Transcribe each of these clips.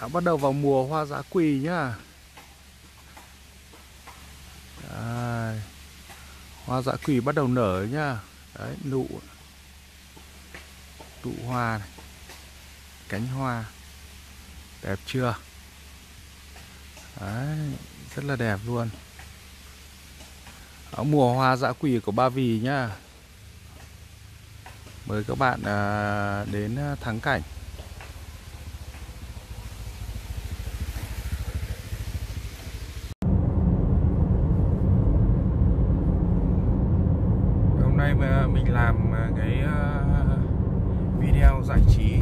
đã bắt đầu vào mùa hoa giá quỳ nhá. Đấy. hoa giá quỳ bắt đầu nở nhá. Đấy nụ. Nụ hoa này. Cánh hoa. Đẹp chưa? Đấy rất là đẹp luôn. Ở mùa hoa dã quỳ của Ba Vì nhá. Mời các bạn à, đến à, thắng cảnh hôm nay mà mình làm à, cái à, video giải trí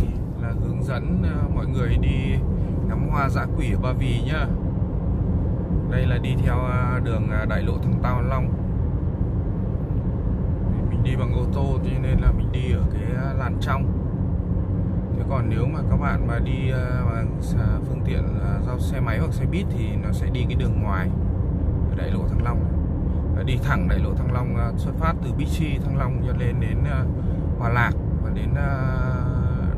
là hướng dẫn ờ, mọi người đi ngắm hoa dã quỷ ở Ba Vì nhá. Đây là đi theo ờ, đường ờ, đại lộ Thăng Tao Long. Mình đi bằng ô tô cho nên là mình đi ở cái làn trong. Thế còn nếu mà các bạn mà đi bằng phương tiện giao xe máy hoặc xe buýt thì nó sẽ đi cái đường ngoài, ở đại lộ Thăng Long. Đi thẳng đại lộ Thăng Long xuất phát từ Bixi Thăng Long cho lên đến Hòa Lạc và đến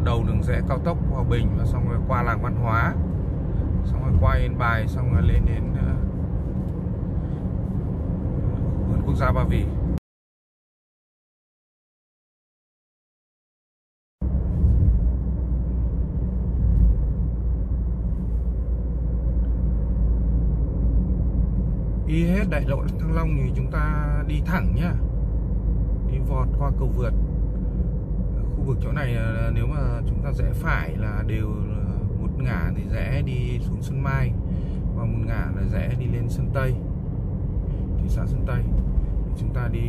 đầu đường rẽ cao tốc Hòa Bình và xong rồi qua làng văn hóa. Xong rồi qua Yên Bài, xong rồi lên đến ờ, vườn quốc gia Ba Vì. Đi hết đại lộ Thăng Long thì chúng ta đi thẳng nhá. Đi vọt qua cầu vượt vực chỗ này nếu mà chúng ta rẽ phải là đều một ngả thì rẽ đi xuống sân Mai và một ngả là rẽ đi lên sân Tây. Thị xã Sân Tây. Chúng ta đi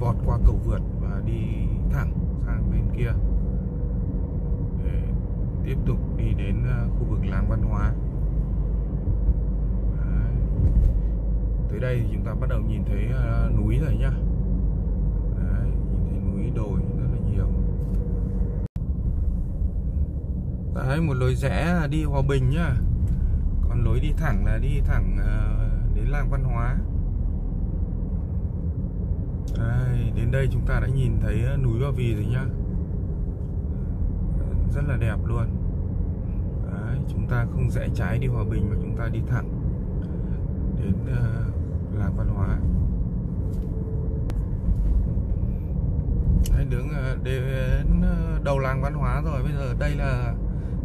vọt qua cầu vượt và đi thẳng sang bên kia. Để tiếp tục đi đến à, khu vực làng văn hóa. Đấy. tới đây thì chúng ta bắt đầu nhìn thấy à, núi rồi nhá. Đấy, nhìn thấy núi đồi rất là nhiều Đấy, một lối rẽ là đi Hòa Bình nhá. Còn lối đi thẳng là đi thẳng ờ, đến làng văn hóa. Đây, đến đây chúng ta đã nhìn thấy ờ, núi Ba Vì rồi nhá. Ờ, rất là đẹp luôn. Đấy, chúng ta không rẽ trái đi Hòa Bình mà chúng ta đi thẳng đến làng văn hóa. Đấy, đứng đến đầu làng văn hóa rồi. Bây giờ đây là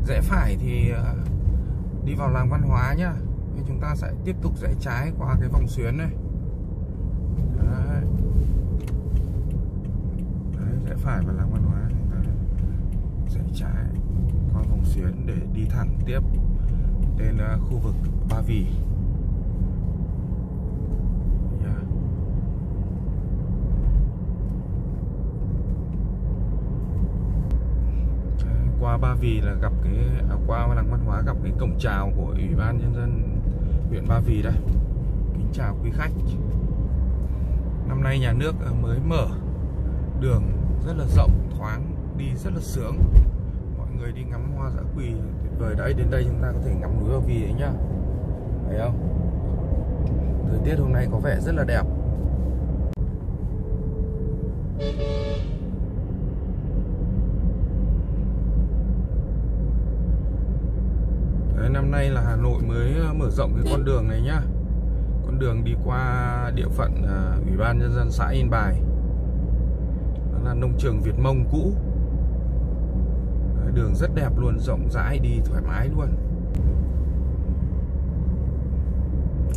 rẽ phải thì ờ, đi vào làng văn hóa nhá. Thì chúng ta sẽ tiếp tục rẽ trái qua cái vòng xuyến này. Đấy. Đấy, rẽ phải vào làng văn hóa chúng ta rẽ trái qua vòng xuyến để đi thẳng tiếp đến ờ, khu vực Ba Vì Yeah. Đấy, qua Ba Vì là gặp cái à, qua làng văn hóa gặp cái cổng chào của ủy ban nhân dân huyện Ba Vì đây. Kính chào quý khách. Năm nay nhà nước à, mới mở đường rất là rộng thoáng đi rất là sướng. Mọi người đi ngắm hoa dã quỳ tuyệt vời đấy đến đây chúng ta có thể ngắm núi Ba Vì đấy nhá. Thấy không? Thời tiết hôm nay có vẻ rất là đẹp Đấy, năm nay là Hà Nội mới ờ, mở rộng cái con đường này nhá. Con đường đi qua địa phận uh, ủy ban nhân dân xã Yên Bài. Đó là nông trường Việt Mông cũ. Đấy, đường rất đẹp luôn rộng rãi đi thoải mái luôn.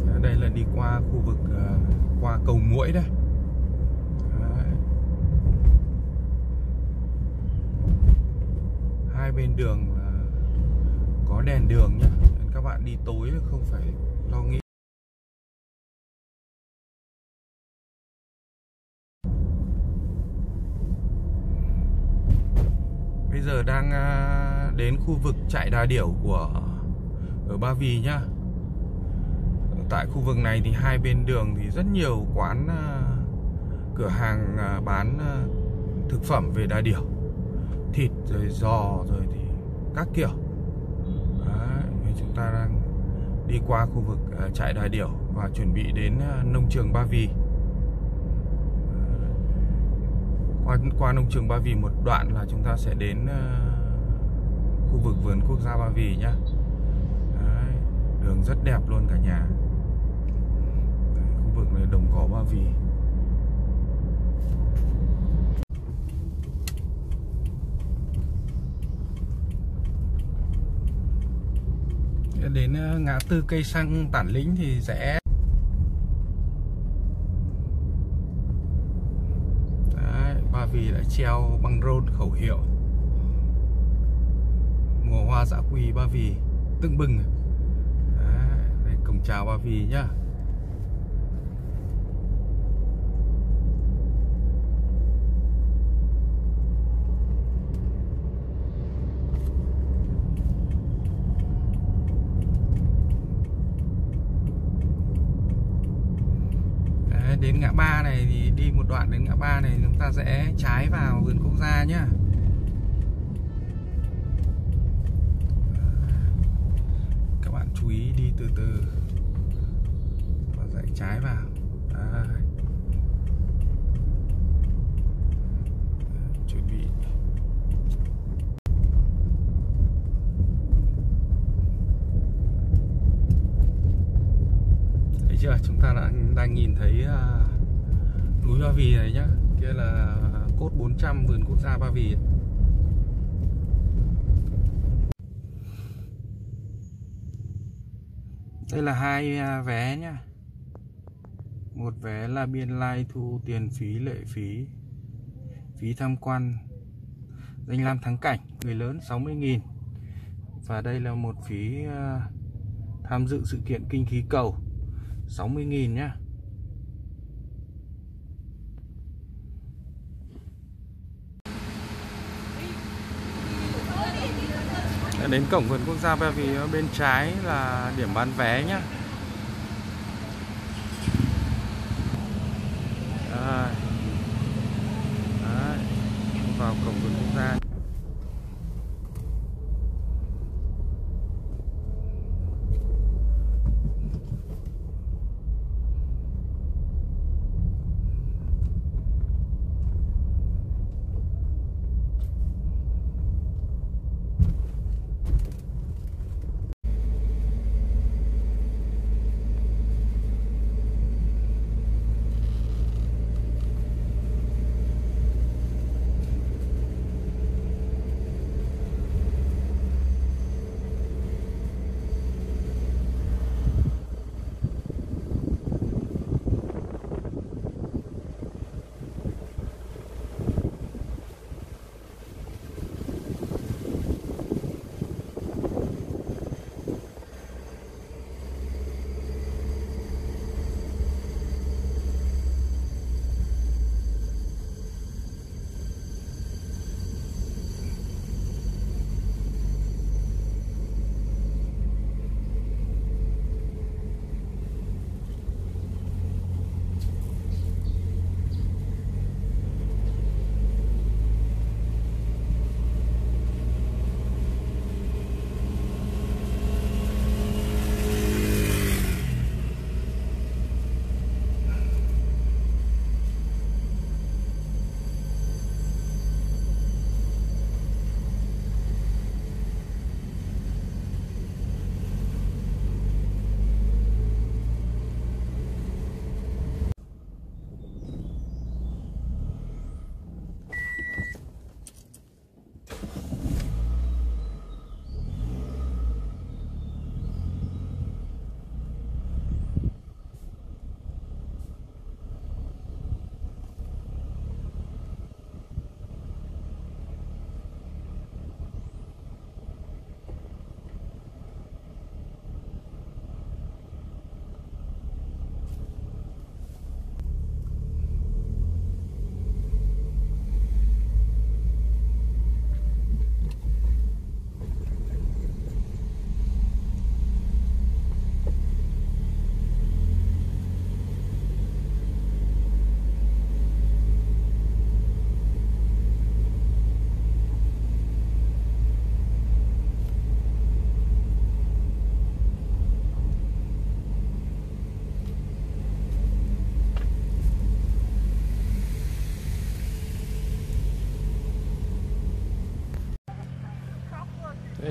Đấy, đây là đi qua khu vực uh, qua cầu muỗi đây. Hai bên đường là có đèn đường nhá các bạn đi tối không phải lo nghĩ. Bây giờ đang à, đến khu vực trại đà điểu của, ở Ba Vì nhá. Tại khu vực này thì hai bên đường thì rất nhiều quán à, cửa hàng à, bán thực phẩm về đà điểu. Thịt rồi giò rồi thì các kiểu thì chúng ta đang đi qua khu vực ờ, trại đà điểu và chuẩn bị đến ờ, nông trường Ba Vì. Ờ, qua qua nông trường Ba Vì một đoạn là chúng ta sẽ đến khu vực vườn quốc gia Ba Vì nhá. Đường rất đẹp luôn cả nhà. Đấy, khu vực này đồng cỏ Ba Vì. Đến ờ, ngã tư cây xăng Tản Lĩnh thì sẽ Đấy, Ba Vì đã treo băng rôn khẩu hiệu. Mùa hoa dã quỳ Ba Vì tưng bừng. Đấy, đây cổng chào Ba Vì nhá Đấy, đến ngã ba này thì đi một đoạn đến ngã ba này chúng ta sẽ trái vào vườn quốc gia nhá các bạn chú ý đi từ từ và dạy trái vào Đấy. chuẩn bị thấy chưa? Chúng ta đã đang nhìn thấy uh, núi Ba Vì này nhá. Kia là cốt 400 vườn quốc gia Ba Vì. Đây là hai uh, vé nhá. Một vé là biên lai thu tiền phí lệ phí phí tham quan. Danh lam thắng cảnh người lớn 60.000 và đây là một phí uh, tham dự sự kiện kinh khí cầu. 60.000 nhá Đã đến cổng vườn quốc gia Ba Vì ờ, bên trái là điểm bán vé nhá Đây. Đấy. vào cổng vườn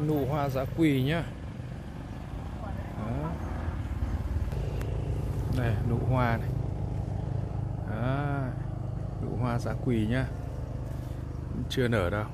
nụ hoa giá quỳ nhá Đó. đây, nụ hoa này Đó. nụ hoa giá quỳ nhá chưa nở đâu